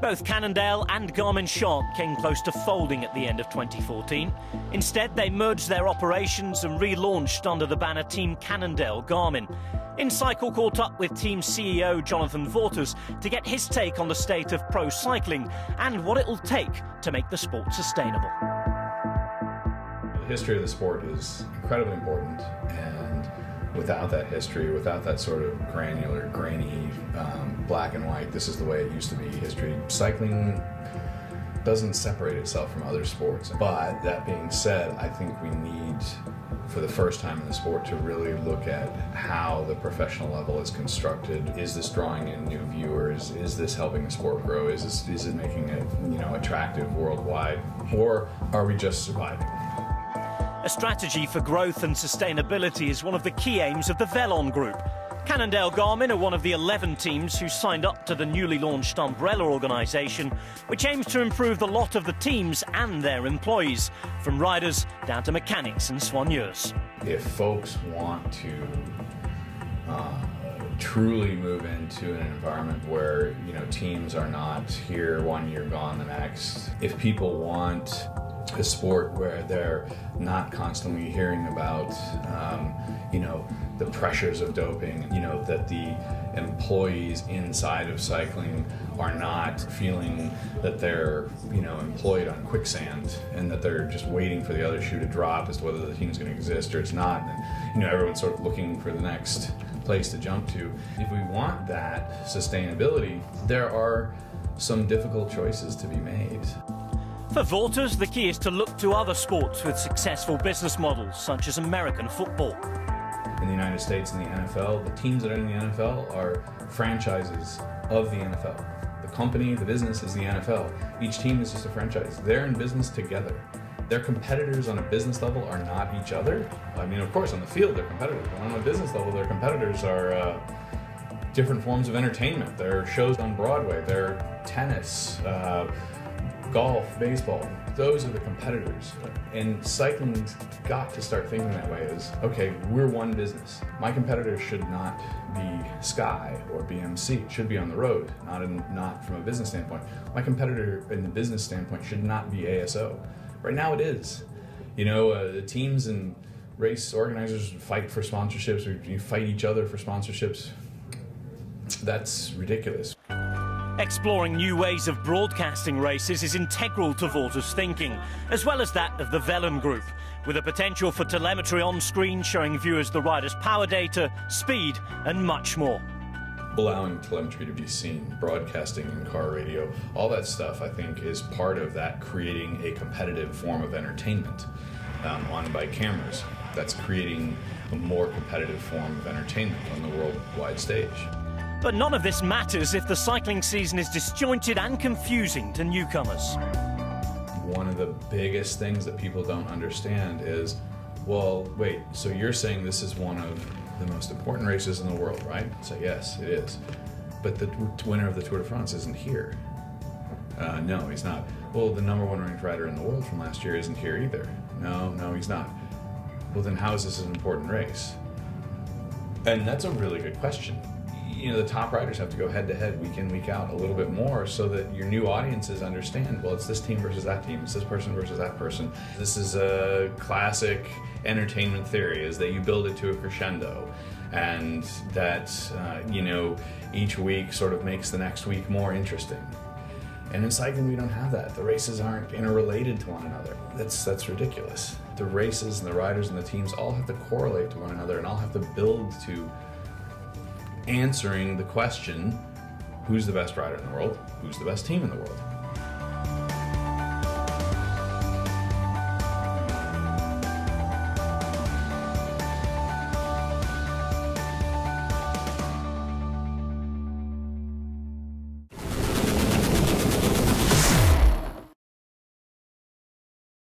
Both Cannondale and Garmin Sharp came close to folding at the end of 2014. Instead, they merged their operations and relaunched under the banner Team Cannondale Garmin. InCycle caught up with team CEO Jonathan Vaughters to get his take on the state of pro cycling and what it'll take to make the sport sustainable. The history of the sport is incredibly important, and without that history, without that sort of granular, grainy, um, black and white, this is the way it used to be history, cycling doesn't separate itself from other sports. But that being said, I think we need for the first time in the sport to really look at how the professional level is constructed. Is this drawing in new viewers? Is this helping the sport grow? Is this, is it making it you know attractive worldwide, or are we just surviving? A strategy for growth and sustainability is one of the key aims of the Velon Group. Cannondale Garmin are one of the 11 teams who signed up to the newly launched umbrella organisation, which aims to improve the lot of the teams and their employees, from riders down to mechanics and soigneurs. If folks want to uh, truly move into an environment where you know teams are not here one year gone the next, if people want a sport where they're not constantly hearing about um, you know the pressures of doping you know that the employees inside of cycling are not feeling that they're you know employed on quicksand and that they're just waiting for the other shoe to drop as to whether the team's going to exist or it's not. And you know everyone's sort of looking for the next place to jump to. If we want that sustainability there are some difficult choices to be made for Vaughters, the key is to look to other sports with successful business models, such as American football. In the United States and the NFL, the teams that are in the NFL are franchises of the NFL. The company, the business is the NFL. Each team is just a franchise. They're in business together. Their competitors on a business level are not each other. I mean, of course, on the field, they're competitors, but on a business level, their competitors are. Uh, different forms of entertainment. There are shows on Broadway. There are tennis, uh, golf, baseball, those are the competitors. And cycling's got to start thinking that way is, okay, we're one business. My competitor should not be Sky or BMC. It should be on the road, not in, not from a business standpoint. My competitor in the business standpoint should not be ASO. Right now it is. You know, uh, the teams and race organizers fight for sponsorships or you fight each other for sponsorships. That's ridiculous. Exploring new ways of broadcasting races is integral to Vaughters' thinking, as well as that of the Velon Group, with a potential for telemetry on screen showing viewers the rider's power data, speed, and much more. Allowing telemetry to be seen, broadcasting in car radio, all that stuff I think is part of that creating a competitive form of entertainment um, onboard cameras. That's creating a more competitive form of entertainment on the worldwide stage. But none of this matters if the cycling season is disjointed and confusing to newcomers. One of the biggest things that people don't understand is well, wait, so you're saying this is one of the most important races in the world, right? So, yes, it is. But the winner of the Tour de France isn't here. Uh, no, he's not. Well, the number one ranked rider in the world from last year isn't here either. No, no, he's not. Well, then how is this an important race? And that's a really good question you know the top riders have to go head to head week in week out a little bit more so that your new audiences understand well it's this team versus that team it's this person versus that person. This is a classic entertainment theory is that you build it to a crescendo and that uh, you know each week sort of makes the next week more interesting. And in cycling we don't have that. The races aren't interrelated to one another. That's that's ridiculous. The races and the riders and the teams all have to correlate to one another and all have to build to answering the question who's the best rider in the world, who's the best team in the world.